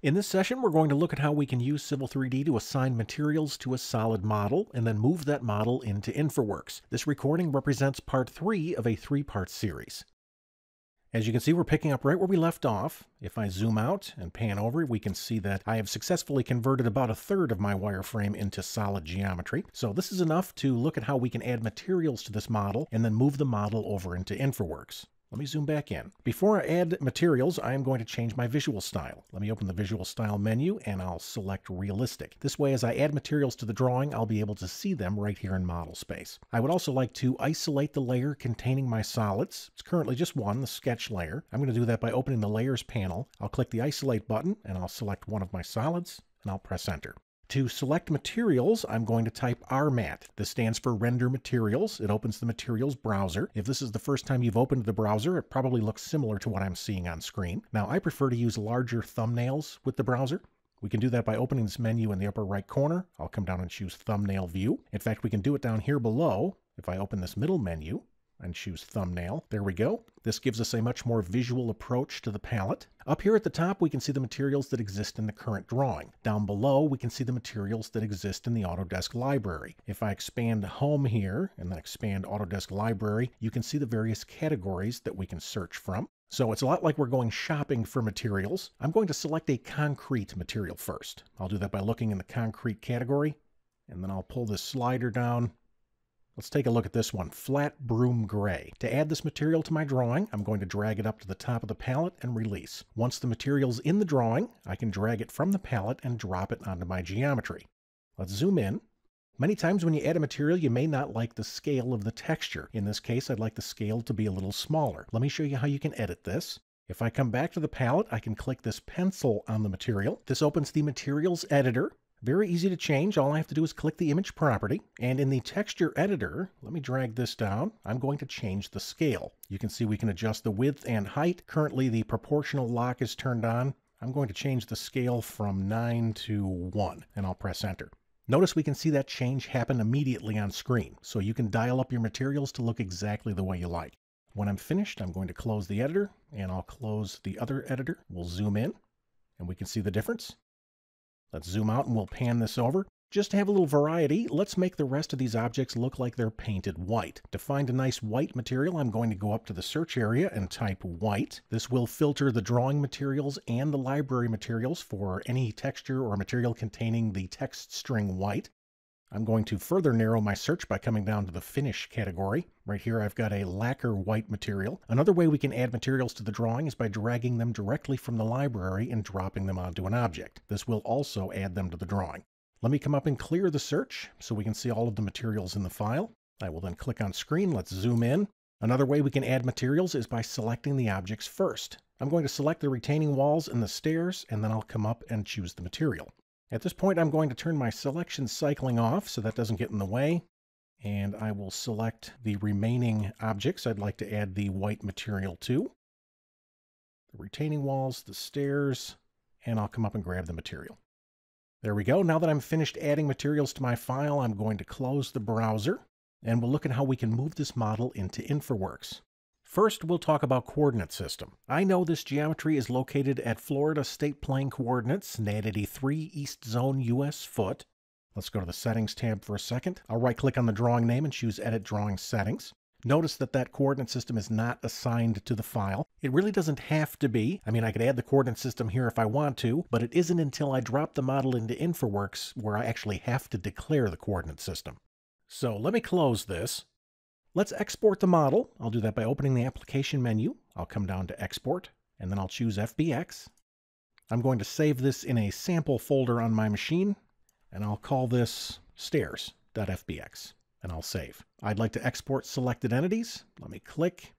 In this session, we're going to look at how we can use Civil 3D to assign materials to a solid model and then move that model into InfraWorks. This recording represents part three of a three-part series. As you can see, we're picking up right where we left off. If I zoom out and pan over, we can see that I have successfully converted about a third of my wireframe into solid geometry. So this is enough to look at how we can add materials to this model and then move the model over into InfraWorks. Let me zoom back in. Before I add materials, I am going to change my visual style. Let me open the visual style menu and I'll select realistic. This way, as I add materials to the drawing, I'll be able to see them right here in model space. I would also like to isolate the layer containing my solids. It's currently just one, the sketch layer. I'm going to do that by opening the layers panel. I'll click the isolate button and I'll select one of my solids and I'll press enter. To select materials, I'm going to type RMAT. This stands for Render Materials. It opens the Materials browser. If this is the first time you've opened the browser, it probably looks similar to what I'm seeing on screen. Now, I prefer to use larger thumbnails with the browser. We can do that by opening this menu in the upper right corner. I'll come down and choose Thumbnail View. In fact, we can do it down here below. If I open this middle menu, and choose thumbnail. There we go. This gives us a much more visual approach to the palette. Up here at the top, we can see the materials that exist in the current drawing. Down below, we can see the materials that exist in the Autodesk library. If I expand Home here and then expand Autodesk Library, you can see the various categories that we can search from. So it's a lot like we're going shopping for materials. I'm going to select a concrete material first. I'll do that by looking in the concrete category, and then I'll pull this slider down Let's take a look at this one, Flat Broom Gray. To add this material to my drawing, I'm going to drag it up to the top of the palette and release. Once the material's in the drawing, I can drag it from the palette and drop it onto my geometry. Let's zoom in. Many times when you add a material, you may not like the scale of the texture. In this case, I'd like the scale to be a little smaller. Let me show you how you can edit this. If I come back to the palette, I can click this pencil on the material. This opens the materials editor. Very easy to change. All I have to do is click the image property. And in the texture editor, let me drag this down. I'm going to change the scale. You can see we can adjust the width and height. Currently, the proportional lock is turned on. I'm going to change the scale from 9 to 1, and I'll press enter. Notice we can see that change happen immediately on screen, so you can dial up your materials to look exactly the way you like. When I'm finished, I'm going to close the editor, and I'll close the other editor. We'll zoom in, and we can see the difference. Let's zoom out and we'll pan this over. Just to have a little variety, let's make the rest of these objects look like they're painted white. To find a nice white material, I'm going to go up to the search area and type white. This will filter the drawing materials and the library materials for any texture or material containing the text string white. I'm going to further narrow my search by coming down to the finish category. Right here I've got a lacquer white material. Another way we can add materials to the drawing is by dragging them directly from the library and dropping them onto an object. This will also add them to the drawing. Let me come up and clear the search so we can see all of the materials in the file. I will then click on screen. Let's zoom in. Another way we can add materials is by selecting the objects first. I'm going to select the retaining walls and the stairs, and then I'll come up and choose the material. At this point, I'm going to turn my selection cycling off so that doesn't get in the way. And I will select the remaining objects I'd like to add the white material to. The retaining walls, the stairs, and I'll come up and grab the material. There we go. Now that I'm finished adding materials to my file, I'm going to close the browser, and we'll look at how we can move this model into InfraWorks. First, we'll talk about coordinate system. I know this geometry is located at Florida State Plane Coordinates, NAD 83 East Zone US foot. Let's go to the Settings tab for a second. I'll right-click on the drawing name and choose Edit Drawing Settings. Notice that that coordinate system is not assigned to the file. It really doesn't have to be. I mean, I could add the coordinate system here if I want to, but it isn't until I drop the model into InfraWorks where I actually have to declare the coordinate system. So let me close this. Let's export the model. I'll do that by opening the application menu. I'll come down to export and then I'll choose FBX. I'm going to save this in a sample folder on my machine and I'll call this stairs.fbx and I'll save. I'd like to export selected entities. Let me click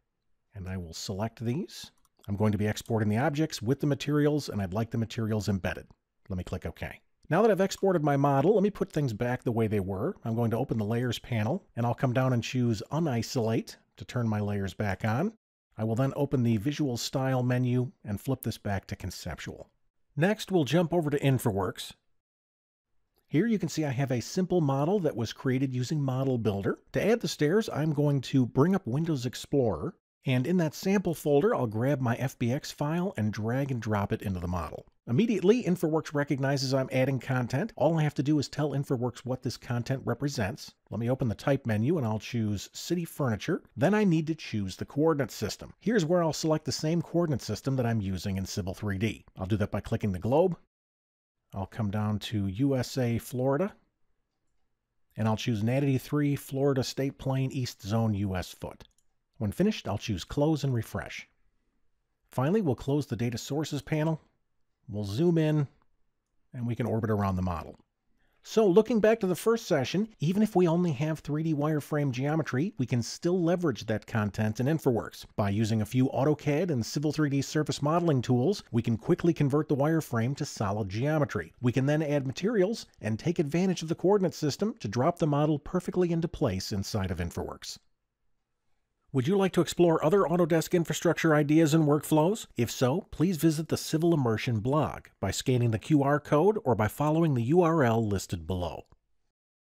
and I will select these. I'm going to be exporting the objects with the materials and I'd like the materials embedded. Let me click OK. Now that I've exported my model, let me put things back the way they were. I'm going to open the Layers panel, and I'll come down and choose Unisolate to turn my layers back on. I will then open the Visual Style menu and flip this back to Conceptual. Next, we'll jump over to InfraWorks. Here you can see I have a simple model that was created using Model Builder. To add the stairs, I'm going to bring up Windows Explorer. And in that sample folder, I'll grab my FBX file and drag and drop it into the model. Immediately, InfraWorks recognizes I'm adding content. All I have to do is tell InfraWorks what this content represents. Let me open the type menu and I'll choose City Furniture. Then I need to choose the coordinate system. Here's where I'll select the same coordinate system that I'm using in Civil 3D. I'll do that by clicking the globe. I'll come down to USA, Florida, and I'll choose NAD 83 Florida State Plane East Zone US Foot. When finished, I'll choose Close and Refresh. Finally, we'll close the Data Sources panel, we'll zoom in, and we can orbit around the model. So looking back to the first session, even if we only have 3D wireframe geometry, we can still leverage that content in InfraWorks. By using a few AutoCAD and Civil 3D surface modeling tools, we can quickly convert the wireframe to solid geometry. We can then add materials and take advantage of the coordinate system to drop the model perfectly into place inside of InfraWorks. Would you like to explore other Autodesk infrastructure ideas and workflows? If so, please visit the Civil Immersion blog by scanning the QR code or by following the URL listed below.